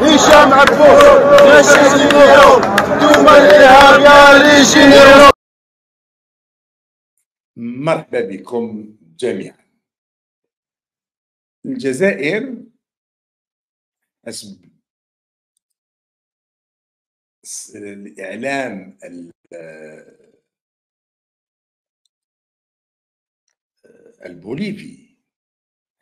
هشام عبود ناس اليوم دوما الارهاب يا les généraux مرحبا بكم جميعا. الجزائر حسب الإعلام البوليفي.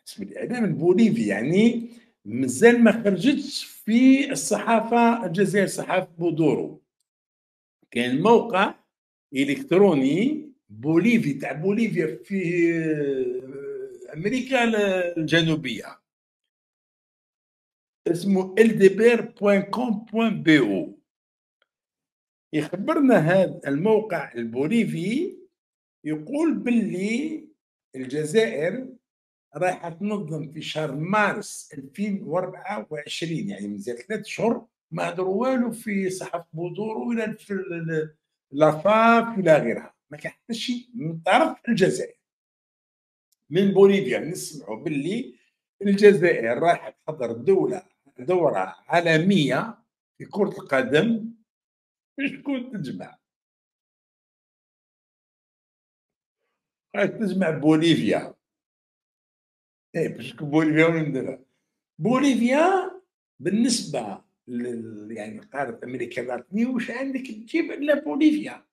حسب الإعلام البوليفي يعني مازال ما خرجتش في الصحافة الجزائر صحافة بودورو. كان موقع إلكتروني بوليفي تاع بوليفيا في أمريكا الجنوبية. اسمه ldbr.com.bo يخبرنا هذا الموقع البوليفي يقول باللي الجزائر رايحة تنظم في شهر مارس 2024 يعني مازال ثلاث شهور ما هضروا والو في صحف بودور ولا في لافاك ولا غيرها. ما كان حتى شيء من طرف الجزائر. من بوليفيا نسمعوا باللي الجزائر رايحة تحضر دولة دورة عالمية في كرة القدم. شكون تجمع؟ تجمع بوليفيا. إيه باش بوليفيا وين نديرها؟ بوليفيا بالنسبة لل يعني قارة أمريكا اللاتينية واش عندك تجيب إلا بوليفيا؟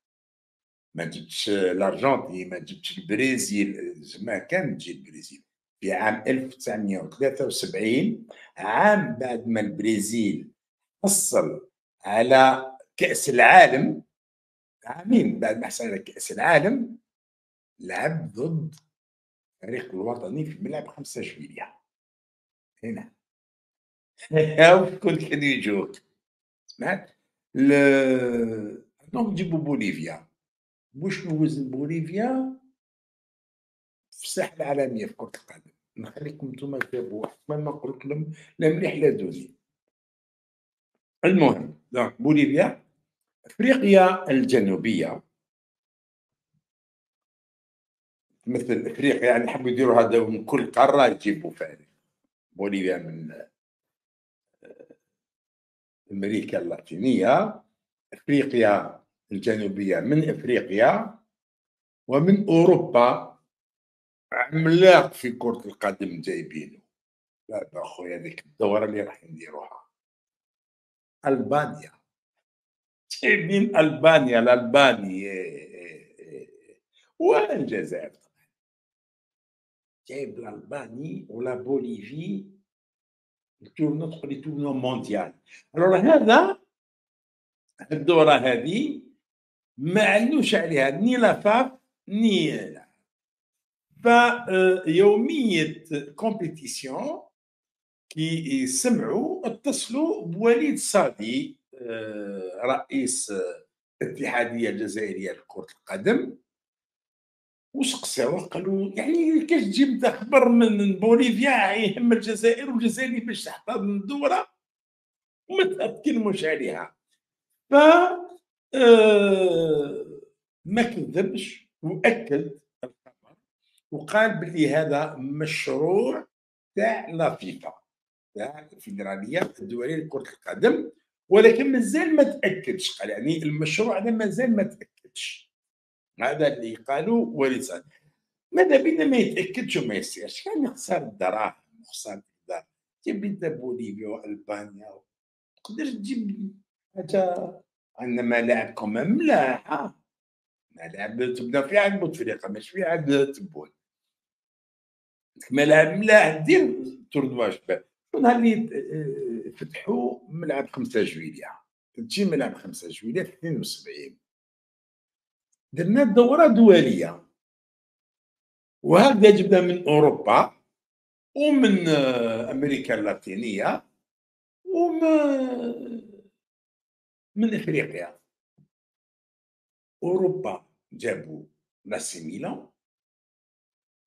ما جبتش الأرجنتين ما جبتش البرازيل ما كان تجي البرازيل في عام 1973 عام بعد ما البرازيل حصل على كأس العالم عامين بعد ما حصل على كأس العالم لعب ضد الفريق الوطني في ملعب 5 جويلية هنا. كنت كانوا يجوا سمعت؟ donc نجيبوا بوليفيا. واش نوزن بوليفيا. في الساحه العالمية في كرة القدم. نخليكم أنتم تجاوبوا. واحد ما قلت لهم لا مليح لا دوني. المهم donc بوليفيا أفريقيا الجنوبية. مثل إفريقيا يعني حبوا يديروا هذا من كل قارة يجيبوا فريق بوليفيا من آه، أمريكا اللاتينية إفريقيا الجنوبية من إفريقيا ومن أوروبا. عملاق في كرة القدم جايبينه. لا أخويا هذيك الدورة اللي راح نديروها ألبانيا. جايبين ألبانيا الألباني إيه، إيه، إيه. والجزائر جايب الالباني ولا بوليفي ال tournoi تقول لي tournoi mondial alors هذا الدوره هذه ما علوش عليها ni la FAF ni la فيومية compétition كي يسمعوا اتصلوا بوليد صادي رئيس الاتحادية الجزائرية لكرة القدم وسقساوه قالوا يعني كاش تجيب خبر من بوليفيا يهم الجزائر والجزائر باش تحتضن الدورة وما تكلموش عليها. ف آه، ما كذبش وأكد الخبر وقال باللي هذا مشروع تاع لا فيفا تاع الفيدرالية الدولية لكرة القدم ولكن مازال ما تأكدش. قال يعني المشروع هذا مازال ما تأكدش. هذا اللي قالوا صالح ماذا بينا ما يتاكدش وما يصيرش يعني خسارة الدراهم وخساره الدار جيب انت بوليفيا وألبانيا. تقدر تجيب حاجة؟ عندنا ملاعب كما ملاحة. ملاعب تبدا في عند بوتفليقه مش في عند تبون ملاعب ملاح دير تورنوا شباب نهار اللي آه، فتحوا ملعب 5 جويلية؟ تجي ملعب 5 جويلية في 72 درنا دورة دولية وهكذا جبنا من أوروبا ومن آه، أمريكا اللاتينية ومن من إفريقيا. أوروبا جابوا l'AC Milan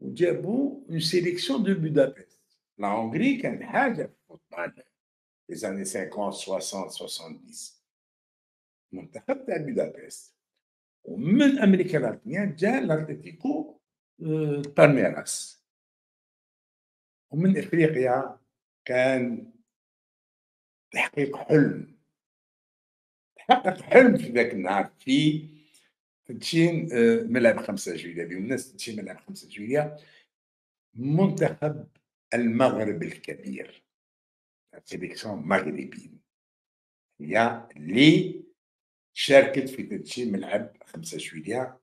وجابوا une sélection de Budapest la Hongrie كان حاجة في ال football في les années 50 60 70 منتخب تاع بودابست ومن أمريكا اللاتينيه جاء الاتليتيكو آه، بالميراس ومن إفريقيا كان تحقيق حلم. تحقق حلم في ذاك النهار في تدشين آه، ملعب 5 جويلية. بالناس تدشين ملعب 5 جويلية. منتخب المغرب الكبير. sélection مغربي هي اللي شاركت في تدشين ملعب 5 جويلية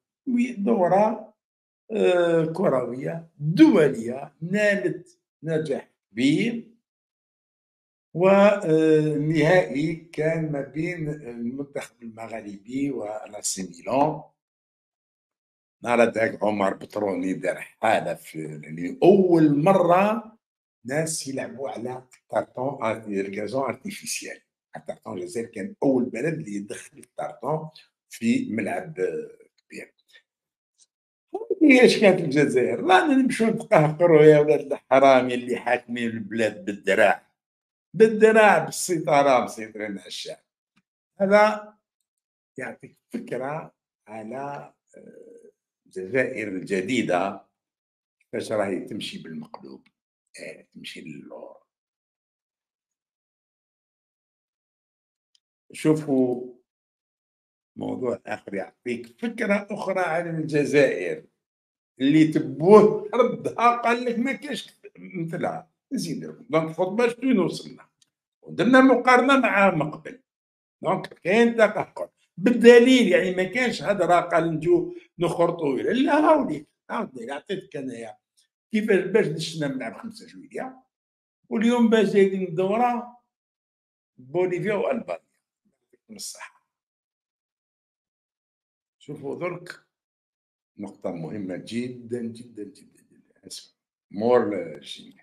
دورة آه، كروية دولية نالت نجاح كبير والنهائي كان ما بين المنتخب المغربي والاسي ميلان. نهار هذاك عمر بتروني دار حالة في أول مرة ناس يلعبوا على tartan artificiel tartan الجزائر كان أول بلد اللي يدخل ال tartan في ملعب كبير. إيش كانت الجزائر. لا نمشوا نتقهقروا يا ولاد الحرام اللي حاكمين البلاد بالدراع. بالدراع بالسيطرة مسيطرين على الشعب. هذا يعطيك فكرة على آه، الجزائر الجديدة كيفاش راهي تمشي بالمقلوب آه، تمشي للور شوفوا موضوع آخر يعطيك فكرة أخرى عن الجزائر. اللي تبوه ردها قال لك ما كاش مثلها. نزيد لكم. دونك الخطبه شنو وصلنا ودرنا مقارنة مع ما قبل دونك كاين تقهقر بالدليل يعني ما كانش هضره قال نجو نخرطوا لا هاوليك عاودني عطيتك أنايا. كيفاش باش دشنا نلعب خمسة جويلية. واليوم باش جايين الدورة بوليفيا وألبانيا. يعطيكم الصحة. شوفوا درك نقطة مهمة جدا جدا جدا جدا اسف مور شيء